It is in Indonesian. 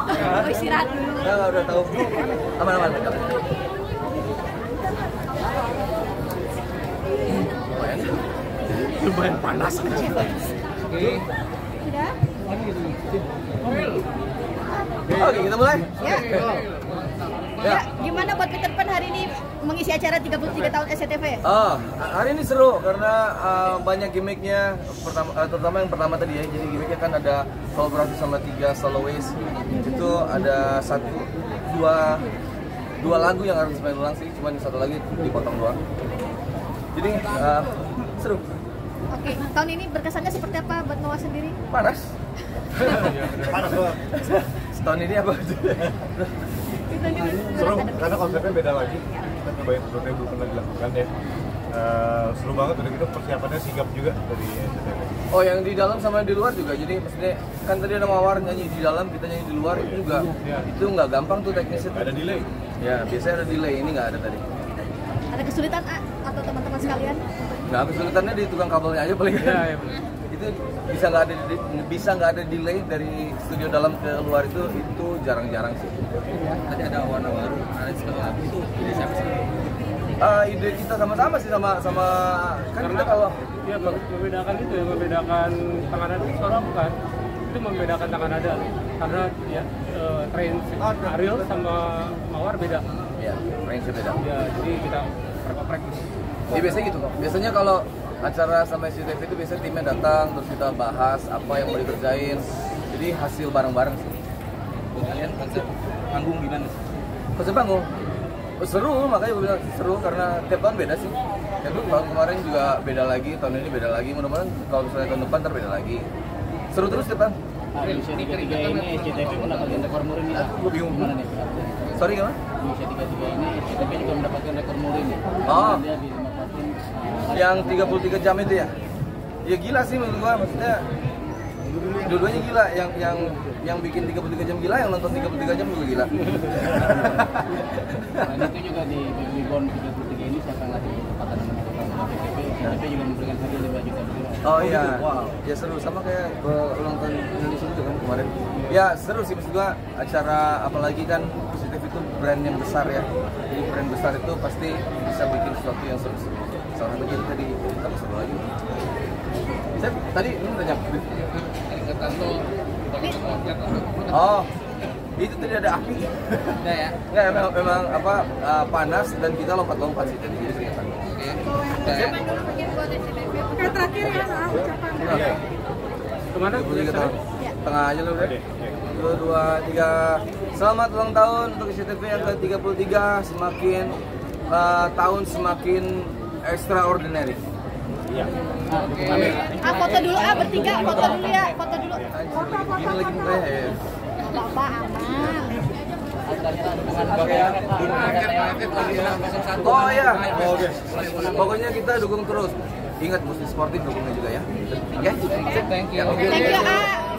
Oh, istirahat dulu. Ya, udah tahu. Aman aman. Lumayan. Lumayan panas. Oke. Udah? Oke, kita mulai. Ya. Ya. Ya, gimana buat Peter Pan hari ini mengisi acara 33 tahun SCTV? Oh, hari ini seru karena uh, banyak gimmicknya. Pertama, uh, terutama yang pertama tadi ya. Jadi gimmicknya kan ada kolaborasi sama tiga soloist. Itu ada satu, dua, dua lagu yang harus main ulang sih. Cuman satu lagi dipotong doang. Jadi uh, seru. Oke, tahun ini berkesannya seperti apa buat Noah sendiri? Panas. Panas banget. Setahun ini apa? Seru karena konsepnya beda lagi. Kita cobain sesuatu yang belum pernah dilakukan ya. Eh, seru banget udah gitu persiapannya sigap juga dari SCTV. Oh yang di dalam sama di luar juga jadi maksudnya kan tadi ada mawar nyanyi di dalam kita nyanyi di luar itu juga itu nggak gampang tuh teknisnya tuh. Ada delay. Ya biasanya ada delay ini nggak ada tadi. Ada kesulitan A, atau teman-teman sekalian? Nggak kesulitannya di tukang kabelnya aja paling. itu bisa nggak ada bisa nggak ada delay dari studio dalam ke luar itu itu jarang-jarang sih. Tadi ada warna baru, ada setengah itu ide siapa sih? Ah, ide kita sama-sama sih sama sama kan kita kalau Ya membedakan itu ya, membedakan tangan nada itu suara bukan. Itu membedakan tangan nada karena ya eh, train Ariel sama Mawar beda. ya range beda. Ya jadi kita perkoprek. Ya biasanya gitu kok. Biasanya kalau acara sama SCTV itu biasanya timnya datang terus kita bahas apa yang mau dikerjain. Jadi hasil bareng-bareng sih. Kalian konsep panggung gimana sih? Konsep panggung? Seru makanya gue bilang seru karena tiap tahun beda sih. Tiap tahun kemarin juga beda lagi, tahun ini beda lagi. Mudah-mudahan kalau misalnya tahun depan ntar beda lagi. Seru terus tiap tahun. Indonesia 33 ini SCTV mendapatkan rekor muri nih. Gue bingung. Gimana nih? Sorry gimana? Indonesia 33 ini SCTV juga mendapatkan rekor muri nih. Oh. Dia di 5 tahun. yang 33 jam itu ya ya gila sih menurut gua maksudnya dua-duanya gila yang yang yang bikin 33 jam gila yang nonton 33 jam juga gila. Selain itu juga di Born 33 ini siapa yang ngasih kesempatan menonton SCTV? SCTV juga memberikan hadiah 5 juta rupiah. oh iya. Ya seru. Sama kayak ulang tahun Indonesia itu kan kemarin. Ya seru sih. Maksud gua acara apalagi kan positif itu brand yang besar ya. Jadi brand besar itu pasti bisa bikin sesuatu yang seru-seru. Salah satunya itu tadi tambah seru lagi saya tadi ini tanya Oh, itu tadi ada api. Udah ya. Enggak, memang, memang apa uh, panas dan kita lompat-lompat sih tadi jadi kelihatan. Oke, terakhir ya, ucapan. Oke. Ke mana? Tiga tahun. Tengah aja lu udah. Dua, dua, tiga. Selamat ulang tahun untuk ICTV yang ke-33. Semakin uh, tahun semakin extraordinary. Iya. Ah, foto dulu, ah, bertiga, foto dulu ya, foto dulu. Foto, foto, foto. ya. Bapak aman. Oh iya. Oke. Pokoknya kita dukung terus. Ingat musik sportif dukungnya juga ya. Oke? Thank you. Ya, oke. Thank you, ah.